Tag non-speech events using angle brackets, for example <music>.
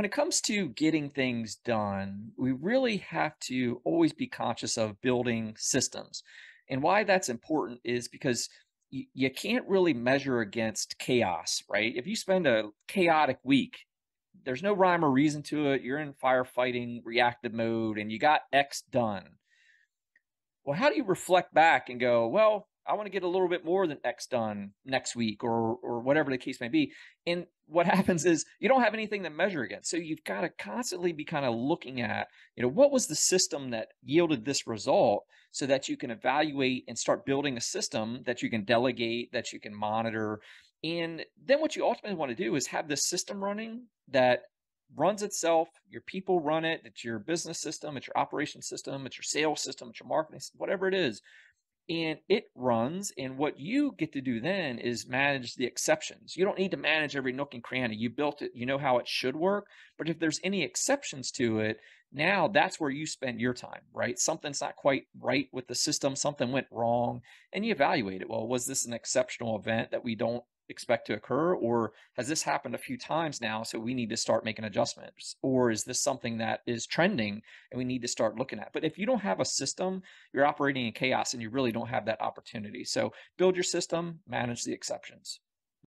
when it comes to getting things done, we really have to always be conscious of building systems. And why that's important is because you, you can't really measure against chaos, right? If you spend a chaotic week, there's no rhyme or reason to it. You're in firefighting reactive mode and you got X done. Well, how do you reflect back and go, well, I want to get a little bit more than X done next week or or whatever the case may be. And what <laughs> happens is you don't have anything to measure against. So you've got to constantly be kind of looking at, you know, what was the system that yielded this result so that you can evaluate and start building a system that you can delegate, that you can monitor. And then what you ultimately want to do is have this system running that runs itself. Your people run it. It's your business system. It's your operation system. It's your sales system. It's your marketing, whatever it is and it runs. And what you get to do then is manage the exceptions. You don't need to manage every nook and cranny. You built it, you know how it should work. But if there's any exceptions to it, now that's where you spend your time, right? Something's not quite right with the system, something went wrong, and you evaluate it. Well, was this an exceptional event that we don't expect to occur or has this happened a few times now so we need to start making adjustments? Or is this something that is trending and we need to start looking at? But if you don't have a system you're operating in chaos and you really don't have that opportunity. So build your system manage the exceptions